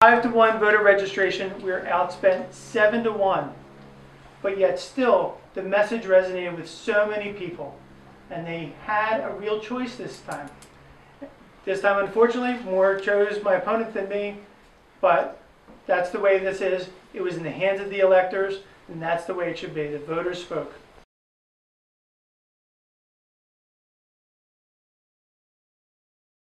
Five to one voter registration, we were outspent seven to one. But yet still, the message resonated with so many people. And they had a real choice this time. This time, unfortunately, more chose my opponent than me, but that's the way this is. It was in the hands of the electors, and that's the way it should be. The voters spoke.